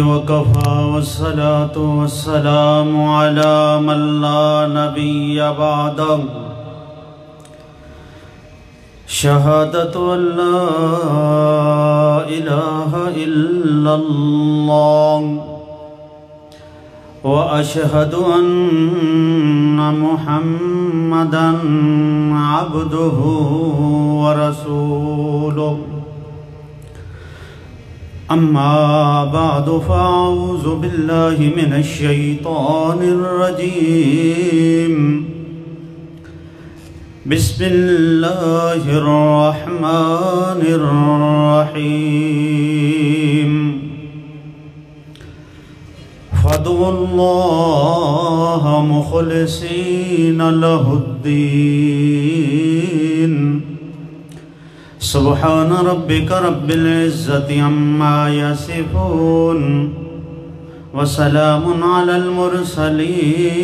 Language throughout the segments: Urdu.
وكفى والصلاة والسلام على من لا نبي بعده. شهادة أن لا إله إلا الله وأشهد أن محمدا عبده ورسوله. أما بعد فأعوذ بالله من الشيطان الرجيم. بسم الله الرحمن الرحيم. فادعوا الله مخلصين له الدين. سبحان ربك رب العزة عما يصفون وسلام على المرسلين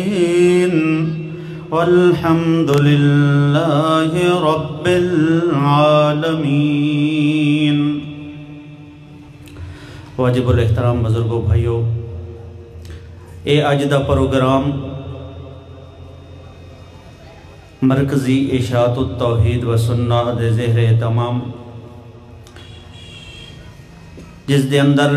والحمد لله رب العالمين. واجب الإحترام بزرگوں بھائیوں اے آج دا پروگرام مرکزی اشاعت التوحید و سنہ دے زہر تمام، جس دے اندر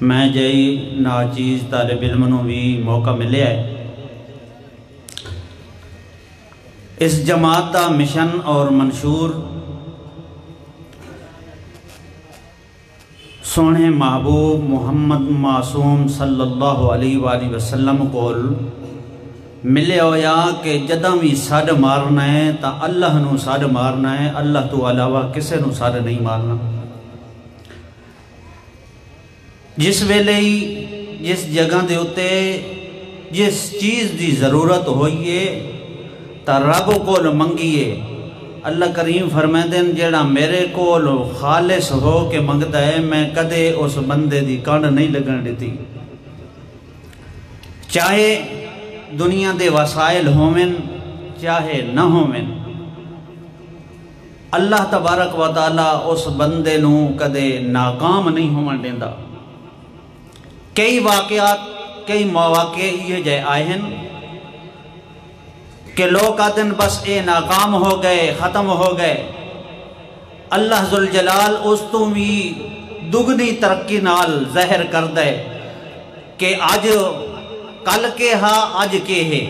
میں جئی ناچیز طالب علم نو بھی موقع ملے ہے۔ اس جماعت دا مشن اور منشور سونے محبوب محمد معصوم صلی اللہ علیہ وآلہ وسلم کول ملے ہویا کہ جدہ بھی ساڑھ مارنا ہے تا اللہ نو ساڑھ مارنا ہے، اللہ تو علاوہ کسے نو ساڑھ نہیں مارنا۔ جس ویلے ہی جس جگہ دے ہوتے جس چیز دی ضرورت ہوئیے تا رب کو منگیے۔ اللہ کریم فرمائے دن جیڑا میرے کو خالص ہو کے منگتا ہے، میں کدے اس بندے دی کانڈ نہیں لگن دیتی۔ چاہے دنیا دے وسائل ہومن، چاہے نہ ہومن۔ اللہ تبارک و تعالیٰ اس بندے نو کدے ناکام نہیں ہومن دیندہ کئی واقعات، کئی مواقع یہ جائے آئے ہیں کہ لوگ آدن بس اے ناکام ہو گئے، ختم ہو گئے۔ اللہ ذوالجلال اس تو بھی دگنی ترقی نال ظاہر کر دے کہ آج کل کے ہا آج کے ہے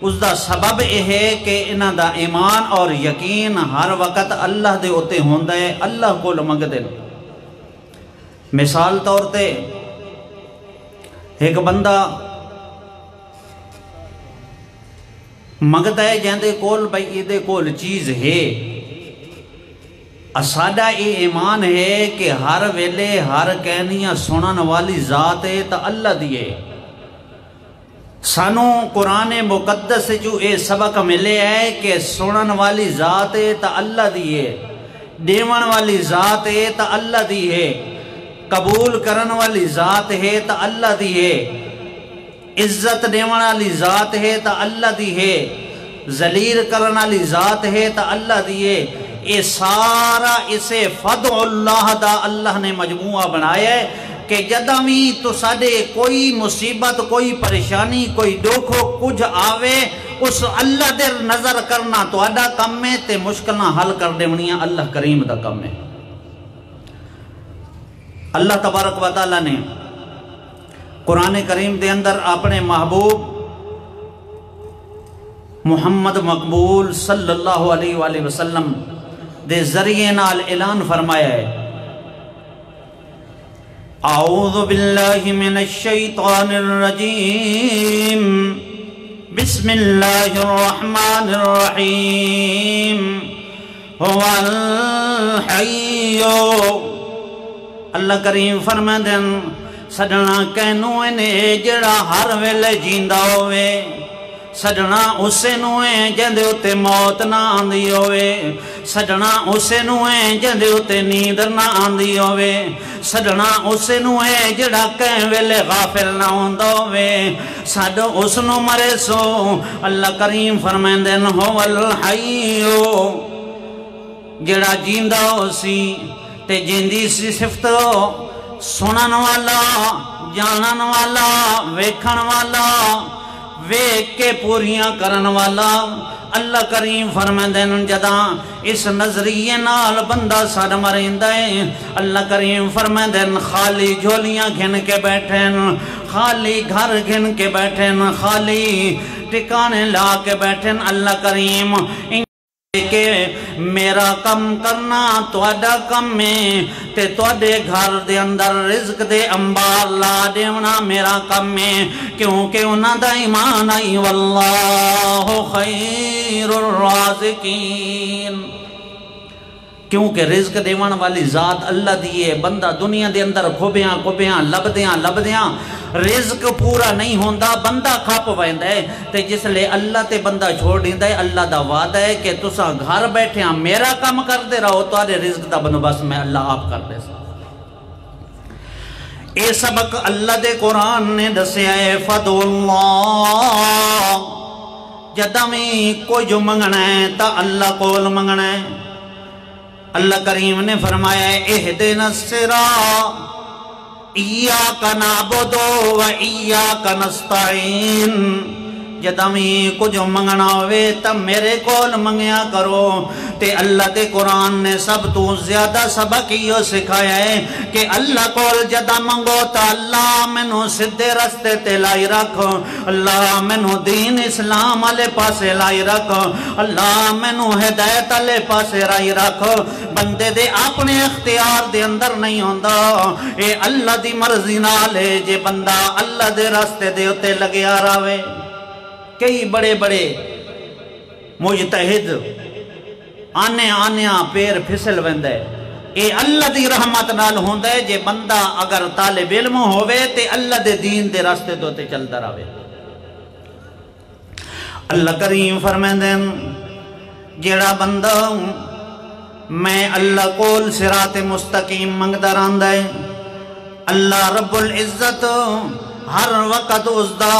اس دا سبب یہ ہے کہ انہ دا ایمان اور یقین ہر وقت اللہ دے ہوتے ہوں دے اللہ کو لمگ دے مثال طور تے، ایک بندہ مگتا ہے جہاں کول بھائی یہ کول چیز ہے۔ اساڑا یہ ایمان ہے کہ ہر ویلے ہر کہنیاں سنن والی ذات ہے تا اللہ دیئے سانو قرآن مقدس جو اے سبق ملے ہے کہ سنن والی ذات ہے تا اللہ دیئے دیون والی ذات ہے تا اللہ دیئے قبول کرن والی ذات ہے تا اللہ دیئے عزت دیون والی ذات ہے تا اللہ دیئے ذلیر کرن والی ذات ہے تا اللہ دیئے اے سارا اسے فدع اللہ دا اللہ نے مجموعہ بنایا ہے۔ کہ جدہ بھی تو ساڑے کوئی مصیبت، کوئی پریشانی، کوئی دکھو کچھ آوے، اس اللہ در نظر کرنا تو اڈا کم میں تے مشکلنا حل کر دے منیا اللہ کریم دا کم میں اللہ تبارک و تعالیٰ نے قرآن کریم دے اندر اپنے محبوب محمد مقبول صلی اللہ علیہ وآلہ وسلم دے ذریعے نال اعلان فرمایا ہے۔ اعوذ باللہ من الشیطان الرجیم بسم اللہ الرحمن الرحیم هو الحیو اللہ کریم فرما دن سجنا کہنو انے جڑا ہر ویلے جیندہ ہوئے۔ سجنا اسے نوے جندے اتے موت نہ آندی ہوئے۔ سجنا اسے نوے جندے اتے نیدر نہ آندی ہوئے سجنا اسے نوے جڑا کہیں ویلے غافل نہ ہوندہ ہوئے سڈ اس مرے سو اللہ کریم فرمائندے ہو الحیو جڑا جیندہ ہو تے جیندی سی صفت سنن والا جانن والا ویکھن والا ویک کے پوریاں کرن والا۔ اللہ کریم فرمائدین جدا اس نظریے نال بندہ سر مریندا ہے، اللہ کریم فرمائدین خالی جھولیاں گھن کے بیٹھیں خالی گھر گھن کے بیٹھیں خالی ٹکانے لا کے بیٹھیں اللہ کریم کہ میرا کم کرنا توڑا کم میں تے توڑے گھر دے اندر رزق دے انبار لا دیونا میرا کم میں کیونکہ انہا دا ایمان آئی واللہ خیر الرازقین کیونکہ رزق دیوان والی ذات اللہ دیئے بندہ دنیا دے اندر کھوبیاں کھوبیاں، لبدیاں لبدیاں، رزق پورا نہیں ہوندہ بندہ کھاپ ویندہ ہے۔ تے جس لیے اللہ تے بندہ چھوڑ دیندہ ہے، اللہ دا وعدہ ہے کہ تسا گھر بیٹھے ہاں، میرا کم کر دے رہو تو آرے رزق دا بنو بس میں اللہ آپ کر دے سا۔ اے سبق اللہ دے قرآن نے دسے آئے فدو اللہ۔ جدہ میں کوئی جو منگنا ہے، تا اللہ قول منگنا ہے۔ اللہ کریم نے فرمایا ہے اہدنا السراء ایاک نعبدو و ایاک نستعین۔ جدامی کچھ منگنا ہوئے تب میرے کول منگیا کرو تے اللہ تے قرآن نے سب تو زیادہ سبق یہ سکھایا ہے کہ اللہ کول جدا منگو تا اللہ منو صدے رستے تے لائی رکھو اللہ منو دین اسلام علی پاسے لائی رکھو اللہ منو ہدایت علی پاسے لائی رکھو بندے دے اپنے اختیار دے اندر نہیں ہوندہ اے اللہ دی مرضی نہ لے جے بندہ اللہ دے رستے دے ہوتے لگے آ راوے کئی بڑے بڑے مجتہد آنے آنے پیر پھسل ویندے۔ اے اللہ دی رحمت نال ہوندے جے بندہ اگر طالب علم ہوئے تے اللہ دے دین دے راستے تو تے چل در آوے اللہ کریم فرمیندن جیڑا بندہ میں اللہ کول سرات مستقیم منگ در آندے اللہ رب العزت ہر وقت اس دا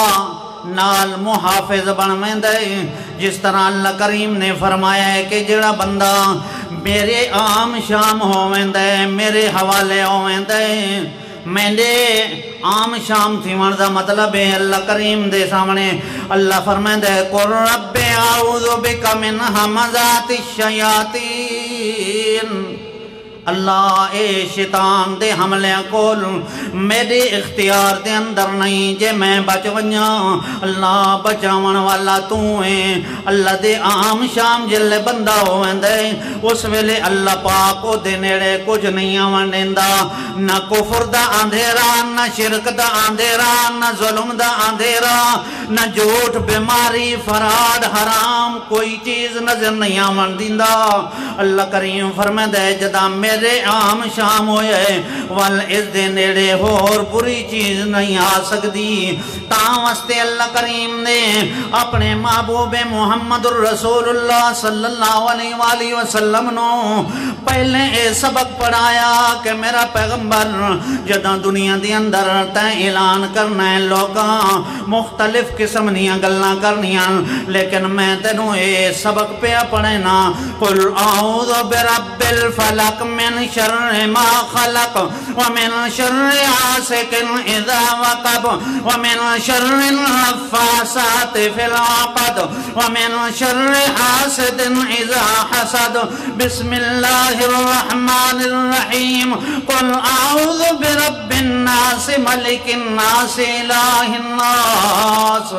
نال محافظ بن دے جس طرح اللہ کریم نے فرمایا ہے کہ جڑا بندہ میرے عام شام ہو دے میرے حوالے ہو دے میں دے عام شام تھی مرزا مطلب ہے اللہ کریم دے سامنے۔ اللہ فرمائے دے قُرْ رَبِّ عَوْذُ بِكَ مِنْ حَمَزَاتِ الشَّيَاطِينَ اللہ اے شیطان دے حملے کول میرے اختیار دے اندر نہیں جے میں بچ ونیا اللہ بچاون والا تو ہے اللہ دے عام شام جلے بندہ ہوئیں دے اس ویلے اللہ پاکو دے نیڑے کچھ نہیں آوان دیندا۔ نہ کفر دا آندھیرا نہ شرک دا آندھیرا نہ ظلم دا آندھیرا نہ جھوٹ، بیماری فراد حرام، کوئی چیز نظر نہیں آوان دیندا۔ اللہ کریم فرمائے دے جدا میرے میرے عام شام ہوئے۔ وال اس دے نیڑے اور بری چیز نہیں آ سکتی۔ تاں واسطے اللہ کریم نے اپنے محبوب محمد الرسول اللہ صلی اللہ علیہ وآلہ وسلم نو پہلے اے سبق پڑھایا کہ میرا پیغمبر جدہ دنیا دی اندر تے اعلان کرنا ہے لوگاں مختلف قسم نیاں گلنا کرنیاں، لیکن میں تینوں اے سبق پہ پڑھنا قل اعوذ برب الفلق میں من شر ما خلق، ومن شر عاسك إذا وقب، ومن شر النفاسات في العقد، ومن شر حاسد إذا حسد. بسم الله الرحمن الرحيم. قل أعوذ برب الناس، ملك الناس، إله الناس،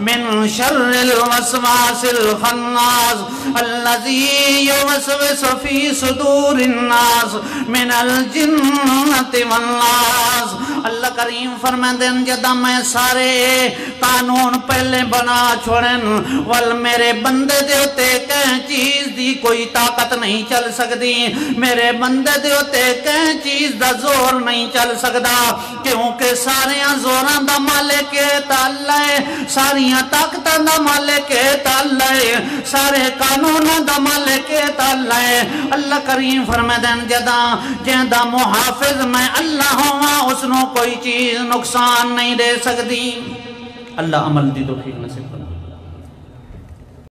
من شر الوسواس الخناس، الذي يوسوس في صدور الناس. الناس من الجنت والناس. اللہ کریم فرمیندن جدہ میں سارے قانون پہلے بنا چھوڑن وال میرے بندے دے ہوتے کہیں چیز دی کوئی طاقت نہیں چل سکتی میرے بندے دے ہوتے کہیں چیز دا زور نہیں چل سکتا کیونکہ ساریاں زوران دا مالک تعالی ہے ساریاں طاقتاں دا مالک تعالی سارے قانون دا مالک تعالی اللہ کریم فرمیدن جدا جہدہ محافظ میں اللہ ہوں اس نو کوئی چیز نقصان نہیں دے سکتی اللہ عمل دی تو ٹھیک نصیب کرنا